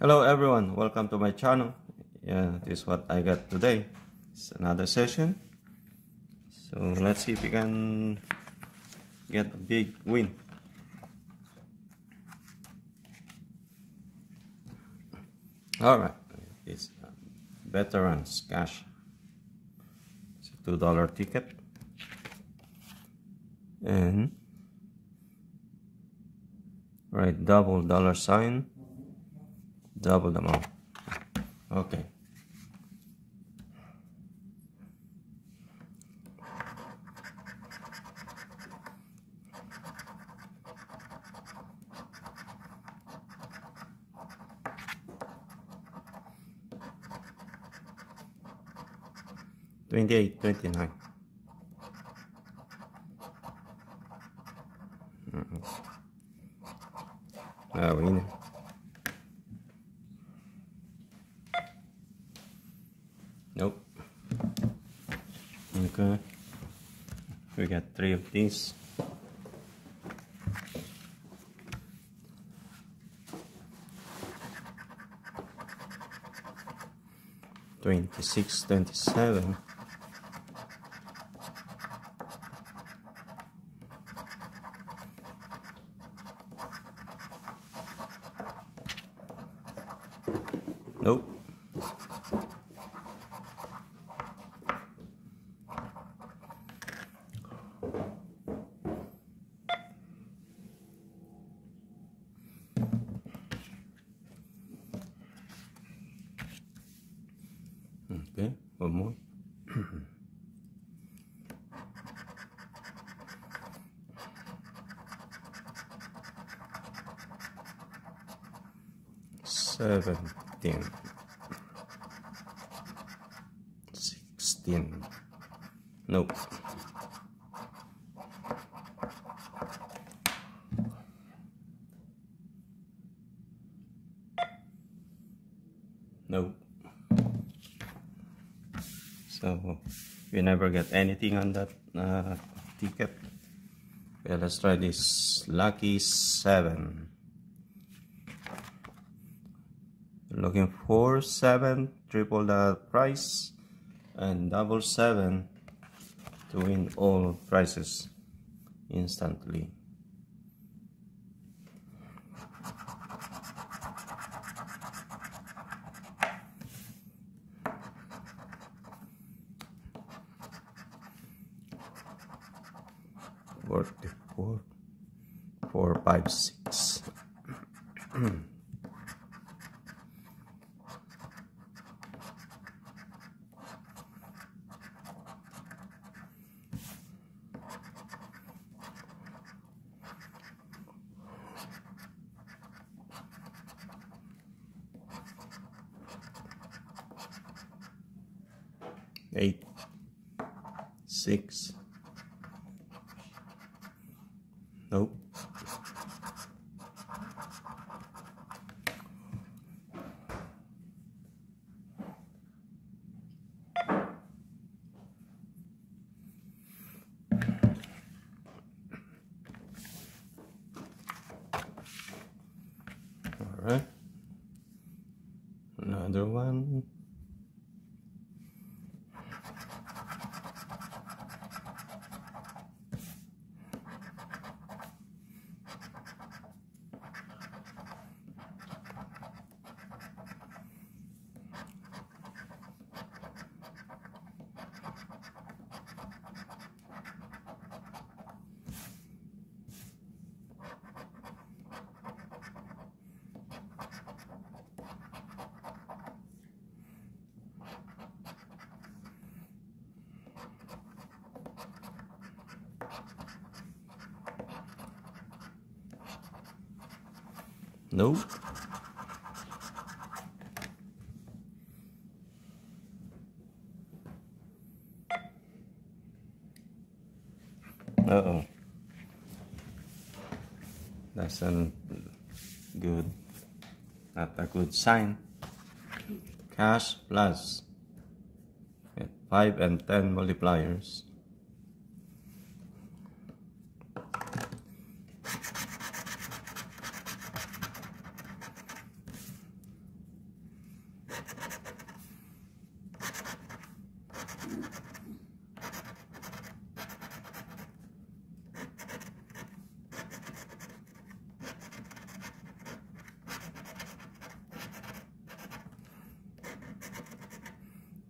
Hello everyone, welcome to my channel. Yeah, this is what I got today. It's another session. So let's see if we can get a big win. Alright, it's Veterans Cash. It's a $2 ticket. And right double dollar sign double the amount okay Twenty-eight, twenty-nine. Ah, winner. Nope. Okay. Uh, we got three of these. Twenty-six, twenty-seven. Nope. Okay, one more. Seventeen. Sixteen. Nope. So we never get anything on that uh, ticket. Okay, let's try this lucky seven. Looking for seven, triple the price, and double seven to win all prizes instantly. Four, five, six. eight, six. Nope. All right. Another one. Nope. Uh-oh. That's a good, not a good sign. Cash plus. Okay, 5 and 10 multipliers.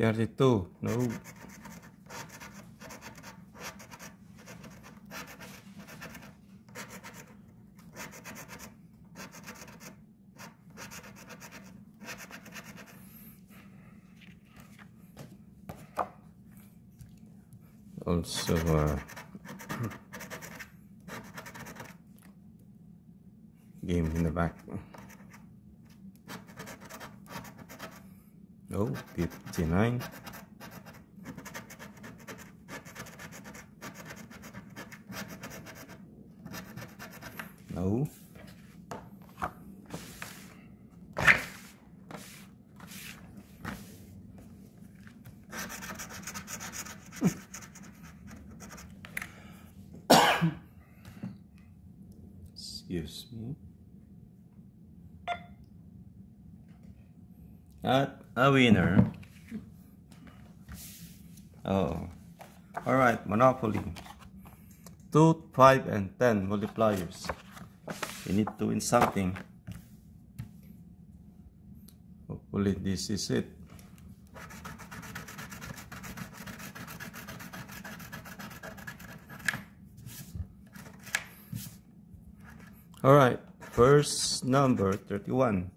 Thirty-two. No. Also, uh, game in the back. Oh, 59. No. Excuse me. At a winner. Oh. Alright, Monopoly. 2, 5, and 10 multipliers. You need to win something. Hopefully this is it. Alright, first number 31.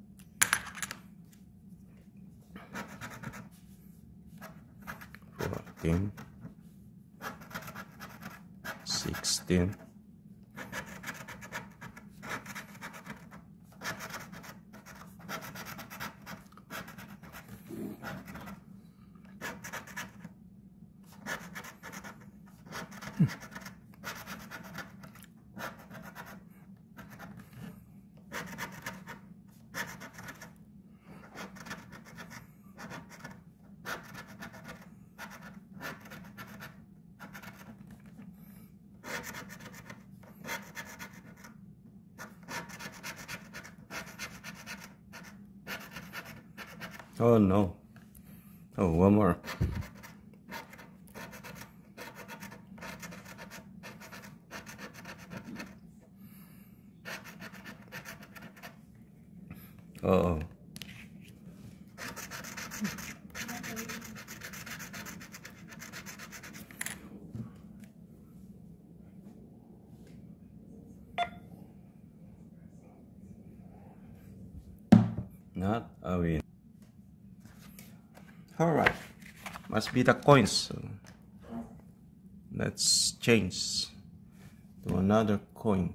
Fourteen, sixteen, Oh no. Oh, one more. Uh oh. Not a win. Alright. Must be the coins. So let's change to another coin.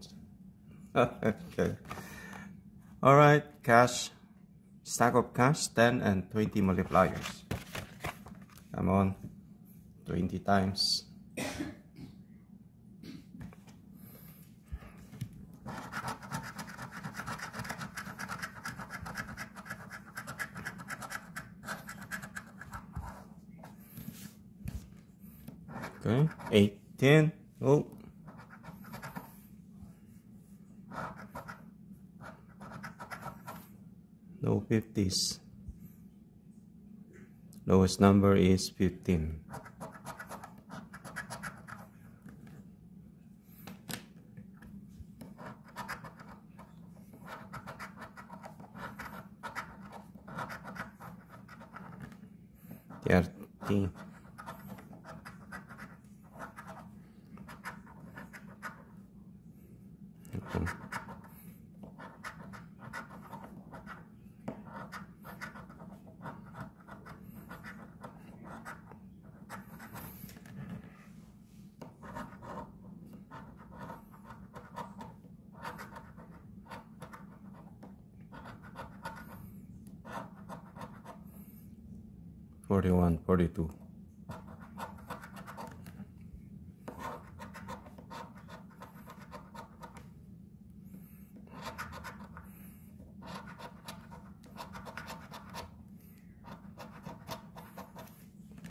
okay. Alright, cash. Stack of cash, 10 and 20 multipliers. Come on. 20 times. Okay, 8, 10. Oh. No 50s. Lowest number is 15. Thirty. 41, 42.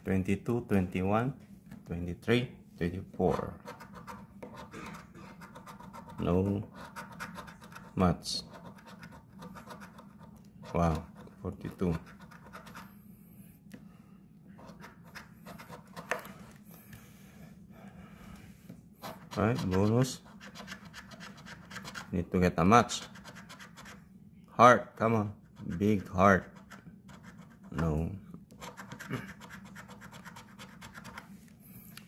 Twenty-two, twenty-one, twenty-three, twenty-four. No much. Wow, forty-two. Right, bonus. Need to get a match. Heart, come on. Big heart. No.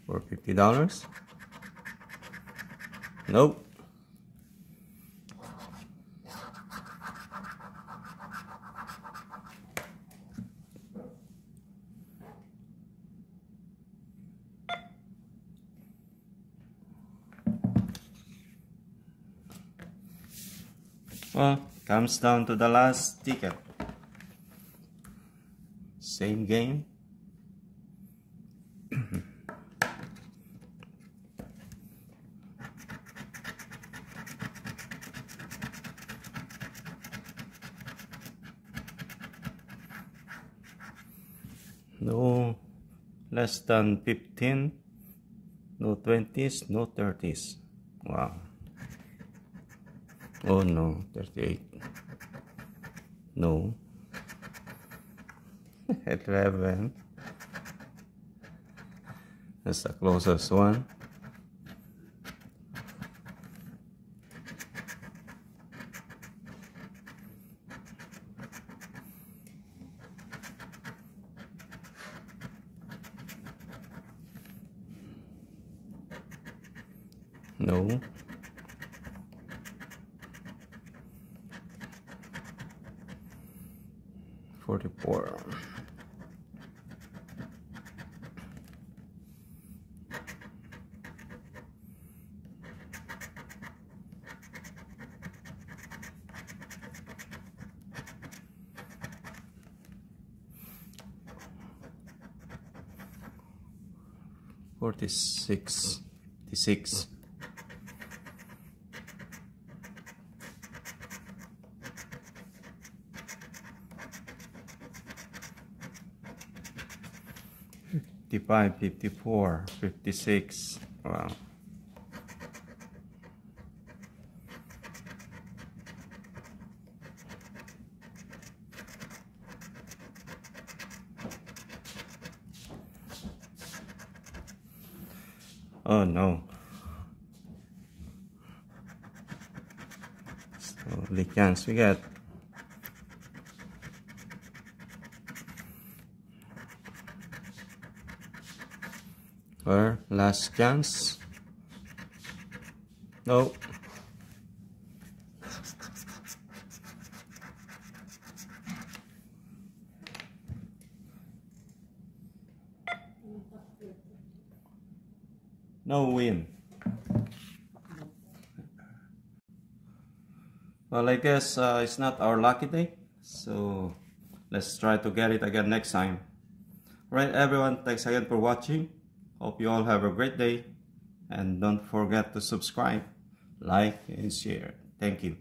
For $50? Nope. Well, comes down to the last ticket. Same game. no less than 15 no 20s no 30s wow oh no. 38 no. 11 that's the closest one 46 56 55 54 56 wow. Oh no. So the chance we get. Our last chance. No. No win. Well, I guess uh, it's not our lucky day. So let's try to get it again next time. Alright everyone, thanks again for watching. Hope you all have a great day. And don't forget to subscribe, like, and share. Thank you.